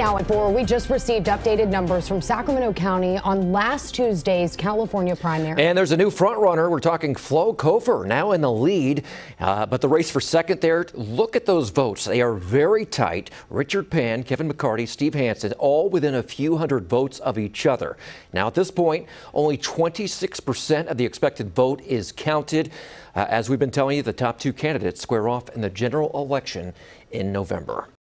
Now at 4, we just received updated numbers from Sacramento County on last Tuesday's California primary. And there's a new front runner. We're talking Flo Cofer now in the lead. Uh, but the race for second there, look at those votes. They are very tight. Richard Pan, Kevin McCarty, Steve Hansen, all within a few hundred votes of each other. Now at this point, only 26% of the expected vote is counted. Uh, as we've been telling you, the top two candidates square off in the general election in November.